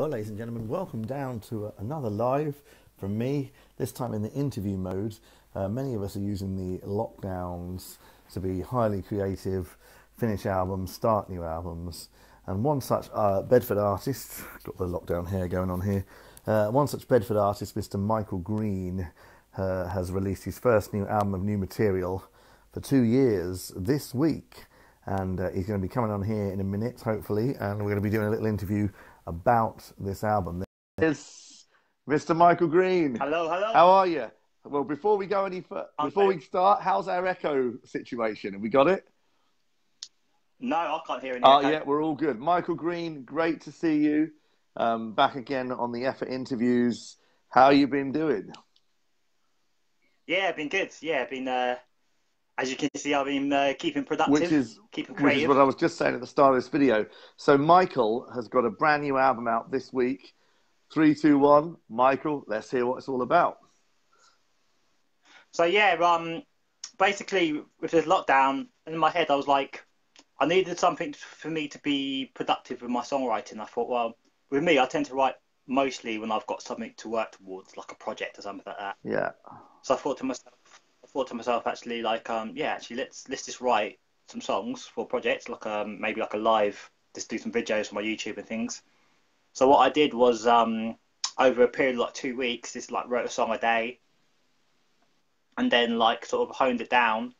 Well, ladies and gentlemen, welcome down to uh, another live from me, this time in the interview mode. Uh, many of us are using the lockdowns to be highly creative, finish albums, start new albums. And one such uh, Bedford artist, got the lockdown hair going on here, uh, one such Bedford artist, Mr. Michael Green, uh, has released his first new album of new material for two years this week. And uh, he's going to be coming on here in a minute, hopefully, and we're going to be doing a little interview about this album. There's Mr. Michael Green. Hello, hello. How are you? Well, before we go any further, before great. we start, how's our echo situation? Have we got it? No, I can't hear any. Oh, echo. yeah, we're all good. Michael Green, great to see you. Um, back again on the Bedford interviews. How you been doing? Yeah, been good. Yeah, been. Uh, as you can see, I've been uh, keeping productive, Which is keeping which is what I was just saying at the start of this video. So Michael has got a brand new album out this week. Three, two, one. Michael, let's hear what it's all about. So yeah, um, basically with this lockdown, in my head, I was like, I needed something for me to be productive with my songwriting. I thought, well, with me, I tend to write mostly when I've got something to work towards, like a project or something like that. Yeah. So I thought to myself, thought to myself, actually, like, um, yeah, actually, let's let's just write some songs for projects, like um, maybe like a live, just do some videos for my YouTube and things. So what I did was, um, over a period of like two weeks, just like wrote a song a day, and then like sort of honed it down,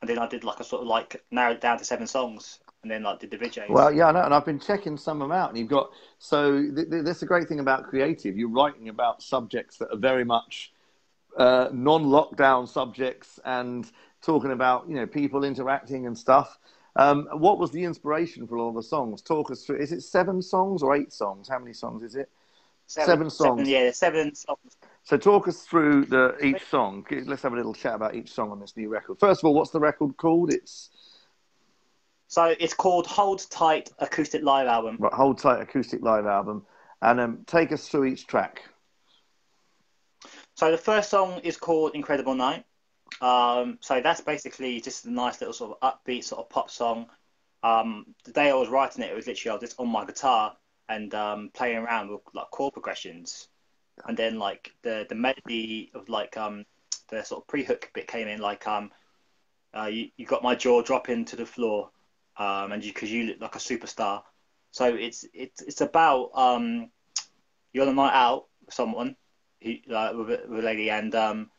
and then I did like a sort of like narrowed down to seven songs, and then like did the videos. Well, yeah, I know, and I've been checking some of them out, and you've got so th- th- that's the great thing about creative. You're writing about subjects that are very much uh, non-lockdown subjects, and talking about you know people interacting and stuff. Um, what was the inspiration for all the songs? Talk us through. Is it seven songs or eight songs? How many songs is it? seven songs. yeah, seven songs. So talk us through the each song. Let's have a little chat about each song on this new record. First of all, what's the record called? It's So it's called Hold Tight Acoustic Live Album. right, Hold Tight acoustic live album, and um, take us through each track. So the first song is called Incredible Night. Um, so that's basically just a nice little sort of upbeat sort of pop song. Um, the day I was writing it, it was literally I was just on my guitar and um, playing around with like chord progressions, and then like the the melody of like um the sort of pre-hook bit came in like um uh, you you got my jaw dropping to the floor, um, and you because you look like a superstar. So it's it's it's about um you're on a night out with someone who, like, with, a, with a lady, and um,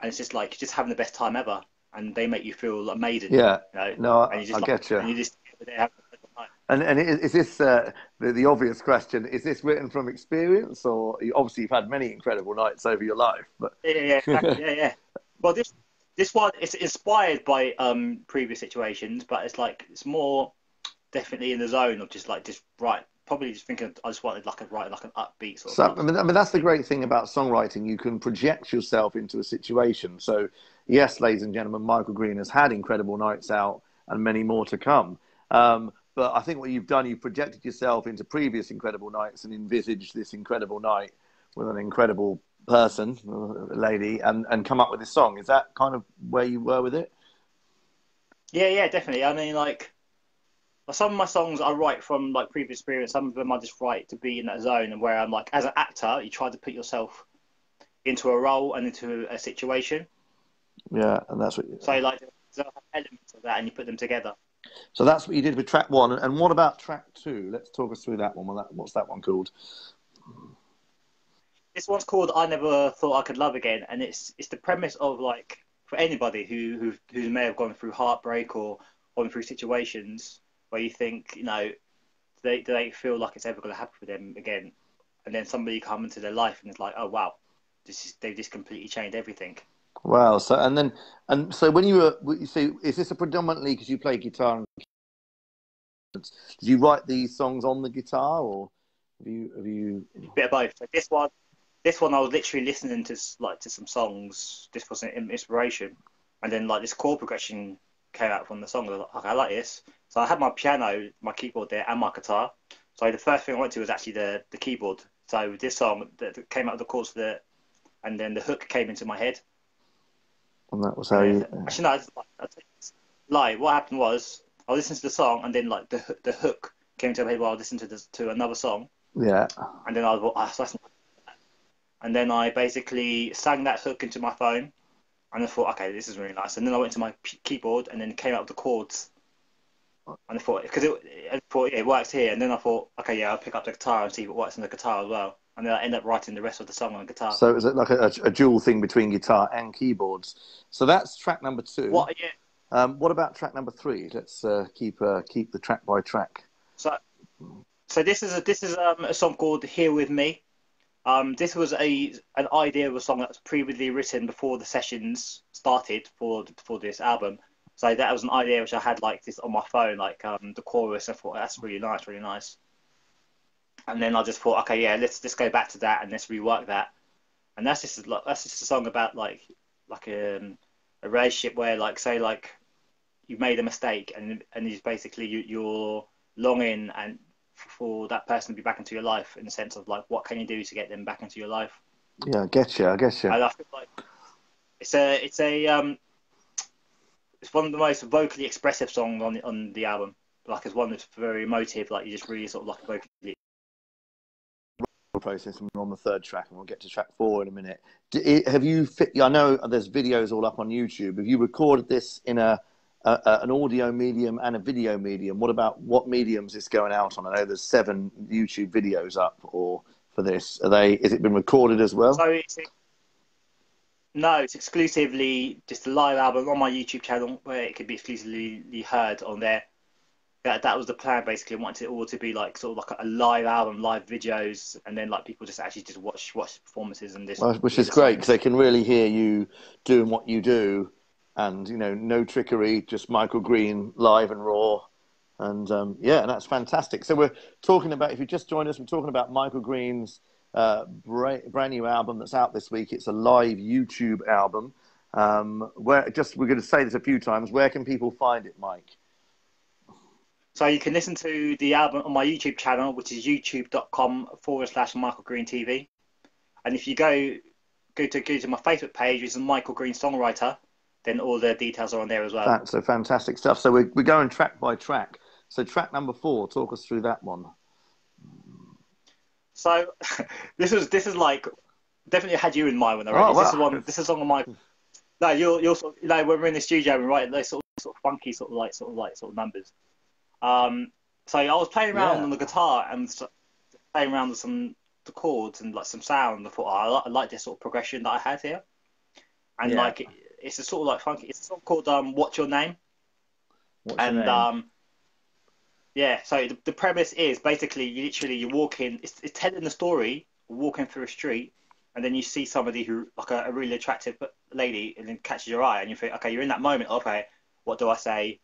and it's just like you're just having the best time ever, and they make you feel amazing. Yeah, you know? no, and I, you just I like, get you. And you just they have a good time. And and is, is this uh, the, the obvious question? Is this written from experience, or obviously you've had many incredible nights over your life? But Yeah, yeah, yeah, exactly, yeah, yeah. Well, this this one it's inspired by um previous situations, but it's like it's more definitely in the zone of just like just right. Probably just thinking I just wanted like a right like an upbeat sort so of. I mean, I mean that's the great thing about songwriting. You can project yourself into a situation. So yes, ladies and gentlemen, Michael Green has had incredible nights out, and many more to come. Um, but I think what you've done, you've projected yourself into previous incredible nights and envisaged this incredible night with an incredible person, lady, and, and come up with this song. Is that kind of where you were with it? Yeah, yeah, definitely. I mean, like some of my songs I write from like previous experience. Some of them I just write to be in that zone, and where I'm like, as an actor, you try to put yourself into a role and into a situation. Yeah, and that's what. You, So like, elements of that, and you put them together. so that's what you did with track one. And what about track two? Let's talk us through that one. What's that one called? This one's called "I Never Thought I Could Love Again," and it's it's the premise of like for anybody who who who may have gone through heartbreak or gone through situations where you think, you know, do they do they feel like it's ever going to happen for them again, and then somebody come into their life and it's like, oh wow, this is they've just completely changed everything. Wow. So and then and so when you were, you see, is this a predominantly because you play guitar? And, did you write these songs on the guitar, or have you have you? bit of both. So this one, this one I was literally listening to like to some songs. This was an inspiration, and then like this chord progression came out from the song. I was like, okay, I like this. So I had my piano, my keyboard there, and my guitar. So the first thing I went to was actually the the keyboard. So this song that that came out of the chords, the and then the hook came into my head. And that was how you. Actually, no, it's- I'll tell you this. lie. What happened was I was listening to the song, and then like the the hook came to my head while I was listening to this, to another song, Yeah. And then I oh, that's not... And then I basically sang that hook into my phone, and I thought, okay, this is really nice. And then I went to my p- keyboard and then came out the chords. And I thought, because it, I thought yeah, it works here. And then I thought, okay, yeah, I'll pick up the guitar and see if it works on the guitar as well. And then I end up writing the rest of the song on the guitar. So is it like a, a, dual thing between guitar and keyboards. So that's track number two. What? Yeah. Um, what about track number three? Let's uh, keep uh, keep the track by track. So, so this is a, this is um, a song called "Here with Me." Um, this was a an idea of a song that was previously written before the sessions started for for this album. So that was an idea which I had like this on my phone, like um, the chorus. I thought that's really nice, really nice. And then I just thought, okay, yeah, let's let's go back to that and let's rework that. And that's just that's just a song about like like a, um, a relationship where like say like you made a mistake and and it's basically you, you're longing and for that person to be back into your life in the sense of like what can you do to get them back into your life yeah i get you i get you and i feel like it's a it's a um it's one of the most vocally expressive songs on the, on the album like it's one that's very emotive like you just really sort of like vocally process and we're on the third track and we'll get to track four in a minute have you fit i know there's videos all up on youtube have you recorded this in a a, an audio medium and a video medium. What about what mediums it's going out on? I know there's seven YouTube videos up or for this. Are they? Is it been recorded as well? So it's, no, it's exclusively just a live album on my YouTube channel where it could be exclusively heard on there. That that was the plan basically. I wanted it all to be like sort of like a live album, live videos, and then like people just actually just watch watch performances and this. Well, which is great because they can really hear you doing what you do and you know no trickery, just Michael Green live and raw, and um, yeah, and that's fantastic. So we're talking about if you just joined us, we're talking about Michael Green's uh, brand new album that's out this week. It's a live YouTube album. Um, where just we're going to say this a few times. Where can people find it, Mike? So you can listen to the album on my YouTube channel, which is youtube.com forward slash Michael Green TV. And if you go go to go to my Facebook page, which is Michael Green Songwriter, then all the details are on there as well. That's so fantastic stuff. So we're, we're going track by track. So track number four, talk us through that one. So this is this is like definitely had you in mind when I wrote oh, this. Wow. This is one. This is song of my. No, you're you're sort of, you know when we're in the studio and writing those sort of, sort of funky sort of like sort of like sort of numbers. Um, so I was playing around yeah. on the guitar and playing around with some the chords and like some sound. I thought oh, I, like, I like this sort of progression that I had here, and yeah. like it's a sort of like funky. It's a song called um, "What's Your Name," What's and your name? um, yeah. So the, the premise is basically you literally you walk in. It's, it's telling the story walking through a street, and then you see somebody who like a, a really attractive lady, and then catches your eye, and you think, okay, you're in that moment. Okay, what do I say?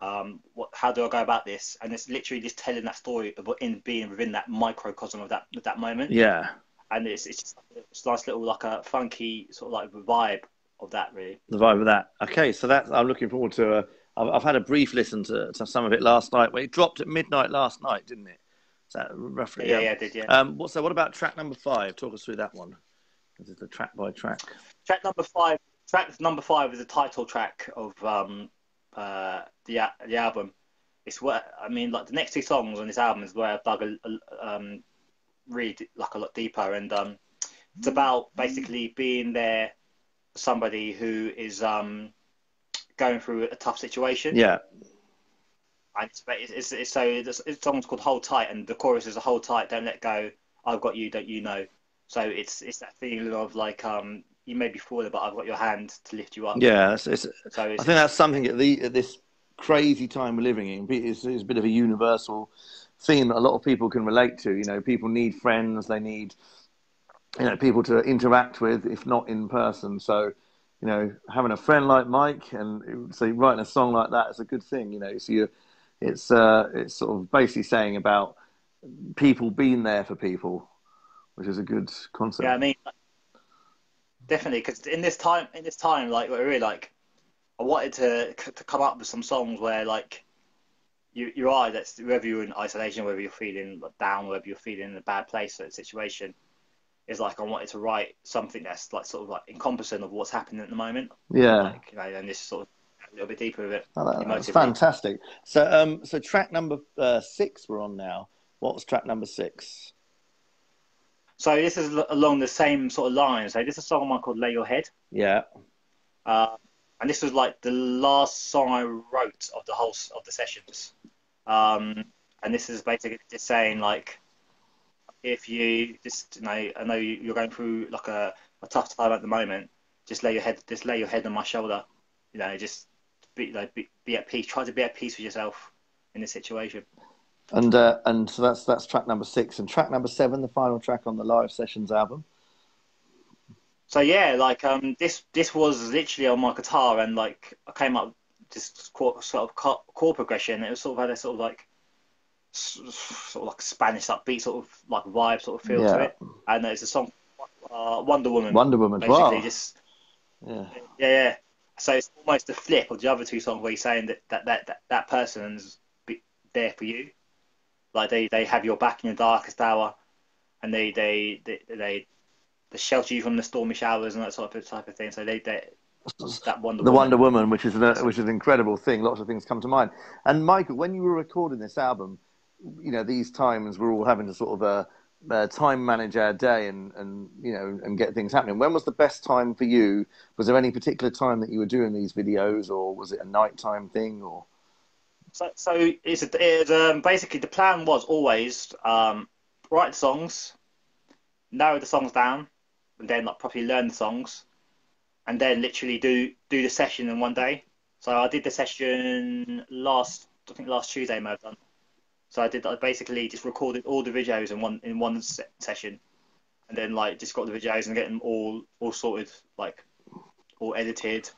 Um, what, how do I go about this? And it's literally just telling that story of in being within that microcosm of that of that moment. Yeah. And it's it's just it's a nice little like a funky sort of like vibe of that, really. The vibe of that. Okay, so that I'm looking forward to. Uh, I've, I've had a brief listen to, to some of it last night. Well, it dropped at midnight last night, didn't it? Is that roughly? Yeah, yeah, yeah did yeah. Um, what, so, what about track number five? Talk us through that one. This is the track by track. Track number five. Track number five is the title track of um, uh, the the album. It's where I mean, like the next two songs on this album is where I've dug a, a um, really like a lot deeper, and um, it's about basically being there somebody who is um, going through a tough situation. Yeah. And it's, it's, it's, so it's, it's song's called "Hold Tight," and the chorus is a "Hold tight, don't let go. I've got you, don't you know?" So it's it's that feeling of like um, you may be falling, but I've got your hand to lift you up. Yeah, it's, it's, so I think that's something at, the, at this crazy time we're living in. It's, it's a bit of a universal theme that a lot of people can relate to. You know, people need friends, they need you know people to interact with, if not in person. So, you know, having a friend like Mike and so writing a song like that is a good thing. You know, so you, it's uh, it's sort of basically saying about people being there for people, which is a good concept. Yeah, I mean, definitely because in this time, in this time, like we're really like, I wanted to to come up with some songs where like. You, you are that's whether you're in isolation, whether you're feeling down, whether you're feeling in a bad place or situation, is like I wanted to write something that's like sort of like encompassing of what's happening at the moment. Yeah. Like, you know, and this sort of a little bit deeper of it. Oh, that's fantastic. So, um, so track number uh, six we're on now. What was track number six? So this is along the same sort of lines. So this is a song of mine called "Lay Your Head." Yeah. Uh, and this was like the last song I wrote of the whole of the sessions. Um, and this is basically just saying like, if you just you know, I know you're going through like a, a tough time at the moment, just lay your head, just lay your head on my shoulder. You know, just be like be, be at peace. Try to be at peace with yourself in this situation. And uh, and so that's that's track number six, and track number seven, the final track on the live sessions album. So yeah, like um, this this was literally on my guitar, and like I came up just sort of chord progression. It was sort of had a sort of like sort of like Spanish upbeat sort of like vibe sort of feel yeah. to it. And it's a song, uh, Wonder Woman. Wonder Woman, wow. just yeah. yeah, yeah. So it's almost the flip of the other two songs where you're saying that that that that, that person's there for you, like they they have your back in the darkest hour, and they they they they, they shelter you from the stormy showers and that sort of type of thing. So they they that Wonder the Woman. Wonder Woman, which is an, which is an incredible thing. Lots of things come to mind. And Michael, when you were recording this album, you know these times we're all having to sort of uh, uh, time manage our day and and you know and get things happening. When was the best time for you? Was there any particular time that you were doing these videos, or was it a nighttime thing, or? So, so it's, it's um, basically the plan was always um, write songs, narrow the songs down, and then like properly learn the songs, and then literally do do the session in one day. So I did the session last, I think last Tuesday, I may have done. So I did I basically just recorded all the videos in one in one se- session, and then like just got the videos and get them all all sorted, like all edited,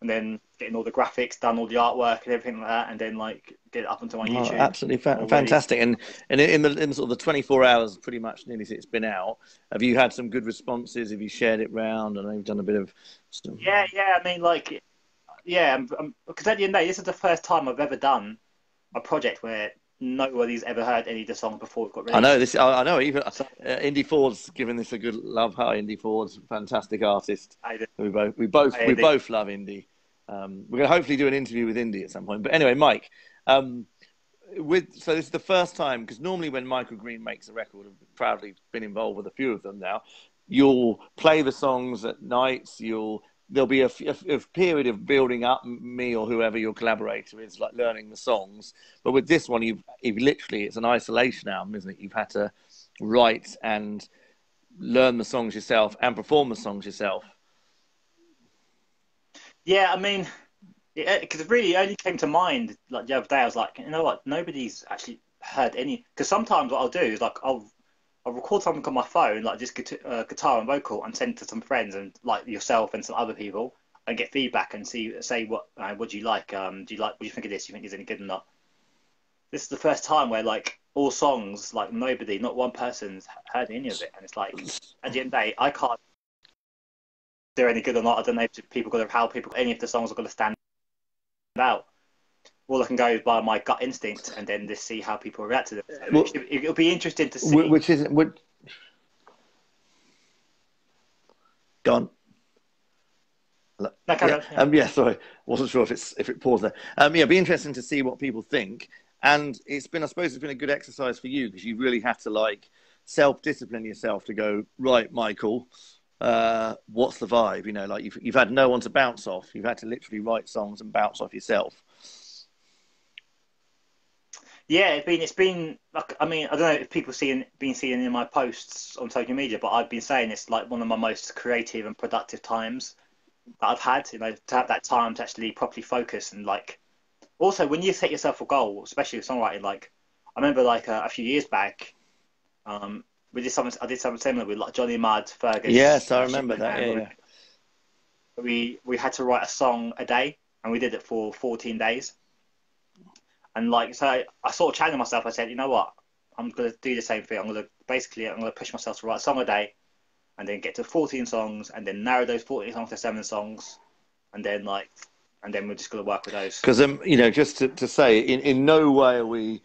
and then getting all the graphics done, all the artwork and everything like that, and then like get it up onto my oh, YouTube. Absolutely fa- fantastic. And and in the in sort of the 24 hours, pretty much nearly since it's been out, have you had some good responses? Have you shared it round? I know you've done a bit of. Stuff. Yeah, yeah. I mean, like, yeah, because at the end of the day, this is the first time I've ever done a project where nobody's ever heard any of the songs before we've got released. I know this. I know even uh, Indy Ford's giving this a good love. Hi, Indy Ford's fantastic artist. We both we both we both love Indy. Um, we're going to hopefully do an interview with Indy at some point. But anyway, Mike. Um, with so this is the first time because normally when Michael Green makes a record, I've proudly been involved with a few of them now. You'll play the songs at nights. You'll there'll be a, a, a, period of building up me or whoever your collaborator is, like learning the songs. But with this one, you've, you've literally, it's an isolation album, isn't it? You've had to write and learn the songs yourself and perform the songs yourself. Yeah, I mean, because it, it, really only came to mind like the other day. I was like, you know what? Nobody's actually heard any. Because sometimes what I'll do is like I'll I'll record something on my phone, like just guitar, uh, guitar and vocal, and send it to some friends and like yourself and some other people, and get feedback and see say what uh, what do you like? Um, do you like? What do you think of this? Do you think it's any good or not? This is the first time where like all songs, like nobody, not one person's heard any of it, and it's like at the end of the day, I can't. do any good or not? I don't know if people got how people any of the songs are to stand out all I can go is by my gut instinct and then just see how people react to them. Well, it'll be interesting to see. Which is which... gone. No, yeah. Um, yeah, sorry, wasn't sure if it's if it paused there. Um, yeah, it'd be interesting to see what people think, and it's been, I suppose, it's been a good exercise for you because you really have to like self-discipline yourself to go right, Michael. Uh, what's the vibe? You know, like you've you've had no one to bounce off. You've had to literally write songs and bounce off yourself. Yeah, it's been it's been like I mean I don't know if people seeing been seeing in my posts on social media, but I've been saying it's like one of my most creative and productive times that I've had. You know, to have that time to actually properly focus and like also when you set yourself a goal, especially with songwriting, like I remember like a, a few years back, um, we did something I did something similar with like Johnny Mudd, Fergus. Yes, I remember that. Yeah, yeah. We we had to write a song a day, and we did it for 14 days. And like, so I, I sort of challenged myself. I said, you know what? I'm going to do the same thing. I'm going to basically, I'm to push myself to write a song a day and then get to 14 songs and then narrow those 14 songs to seven songs. And then like, and then we're just to work with those. Because, um, you know, just to, to say, in, in no way are we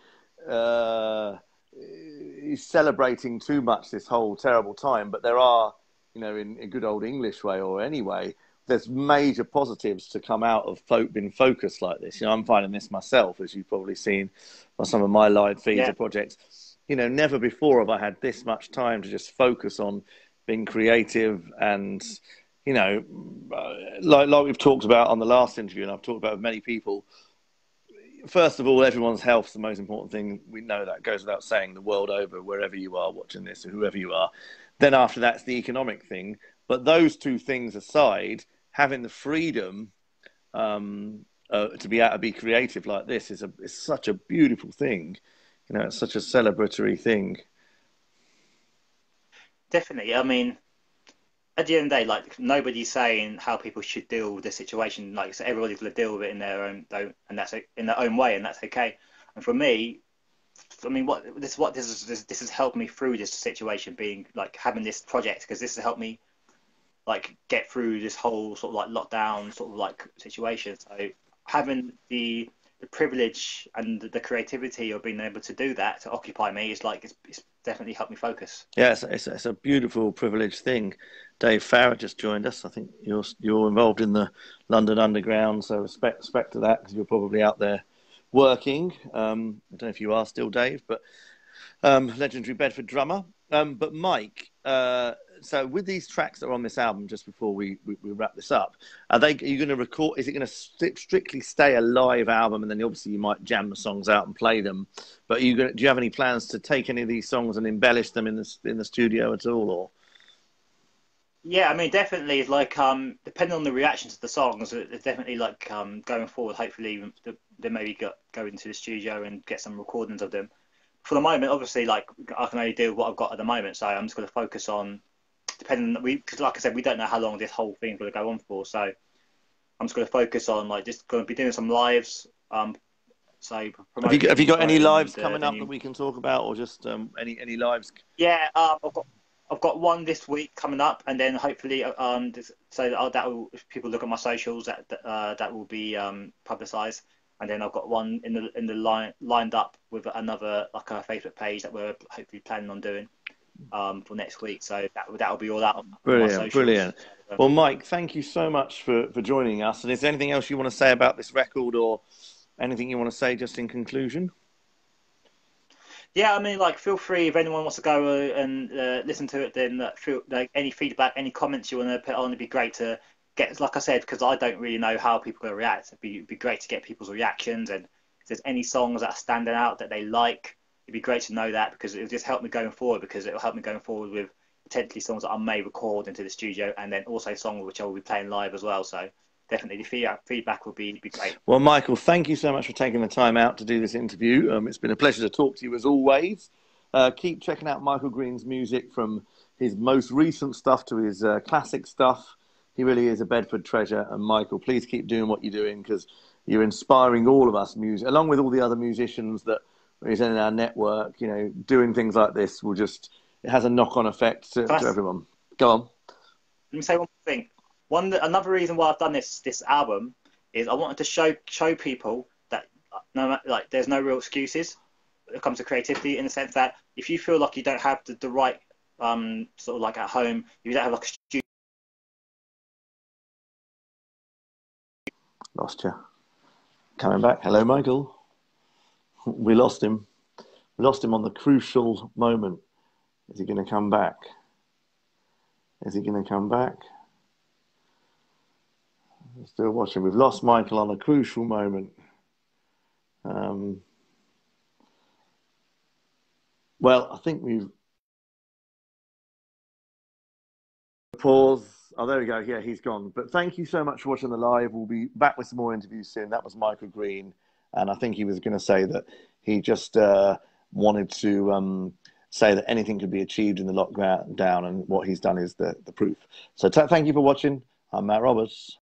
uh, celebrating too much this whole terrible time, but there are, you know, in a good old English way or anyway, there's major positives to come out of folk being focused like this. You know, I'm finding this myself, as you've probably seen on some of my live feeds yeah. projects. you know, never before have I had this much time to just focus on being creative and, you know, uh, like like we've talked about on the last interview, and I've talked about with many people. First of all, everyone's health is the most important thing. We know that goes without saying the world over, wherever you are watching this, or whoever you are. Then after that's the economic thing. But those two things aside, having the freedom um, uh, to be able to be creative like this is a is such a beautiful thing. You know, it's such a celebratory thing. Definitely. I mean, at the end of the day, like nobody's saying how people should deal with the situation. Like so everybody's going to deal with it in their own, and that's in their own way, and that's okay. And for me, I mean, what this what this is this, this has helped me through this situation, being like having this project because this has helped me like get through this whole sort of like lockdown sort of like situation. So having the the privilege and the creativity of being able to do that to occupy me is like it's, it's definitely helped me focus. Yeah, it's, it's, it's, a beautiful privileged thing. Dave Farrett just joined us. I think you're you're involved in the London Underground, so respect respect to that because you're probably out there working. Um, I don't know if you are still, Dave, but um, legendary Bedford drummer. Um, but Mike, uh, so with these tracks that are on this album, just before we, we, we wrap this up, are they? Are you going to record? Is it going to st- strictly stay a live album, and then obviously you might jam the songs out and play them? But you going do you have any plans to take any of these songs and embellish them in the in the studio at all, or? Yeah, I mean, definitely. Like, um, depending on the reaction to the songs, it's definitely like um, going forward. Hopefully, they maybe go, go into the studio and get some recordings of them. For the moment, obviously, like I can only do what I've got at the moment, so I'm just going to focus on depending we because like I said, we don't know how long this whole thing's going to go on for. So I'm just going to focus on like just going to be doing some lives. Um, so have you, have you got any lives coming up that we can talk about, or just um, any any lives? Yeah, um, I've got I've got one this week coming up, and then hopefully um, so that will if people look at my socials that uh, that will be um, publicised. And then I've got one in the in the line lined up with another like a Facebook page that we're hopefully planning on doing um, for next week. So that that'll be all out. Brilliant, brilliant. Well, Mike, thank you so much for for joining us. And is there anything else you want to say about this record, or anything you want to say just in conclusion? Yeah, I mean, like, feel free if anyone wants to go and uh, listen to it. Then uh, feel like any feedback, any comments you want to put on, it'd be great to get. Like I said, because I don't really know how people to react. It'd be, it'd be great to get people's reactions and if there's any songs that are standing out that they like it'd be great to know that because it'll just help me going forward because it'll help me going forward with potentially songs that I may record into the studio and then also songs which I will be playing live as well. So definitely the feedback will be, be great. Well, Michael, thank you so much for taking the time out to do this interview. Um, it's been a pleasure to talk to you as always. Uh, keep checking out Michael Green's music from his most recent stuff to his uh, classic stuff. He really is a Bedford treasure. And Michael, please keep doing what you're doing because you're inspiring all of us, music, along with all the other musicians that is in our network, you know, doing things like this will just it has a knock on effect to, to everyone. Go on. Let me say one thing. One another reason why I've done this this album is I wanted to show show people that no like there's no real excuses when it comes to creativity in the sense that if you feel like you don't have the, the right um sort of like at home, you don't have like a Lost you. Coming back. Hello, Michael we lost him. We lost him on the crucial moment. Is he going to come back? Is he going to come back? Still watching. We've lost Michael on a crucial moment. Um, well, I think we've pause. Oh, there we go. Yeah, he's gone. But thank you so much for watching the live. We'll be back with some more interviews soon. That was Michael Green and I think he was going to say that he just uh, wanted to um, say that anything could be achieved in the lockdown, and what he's done is the, the proof. So t- thank you for watching. I'm Mat Roberts.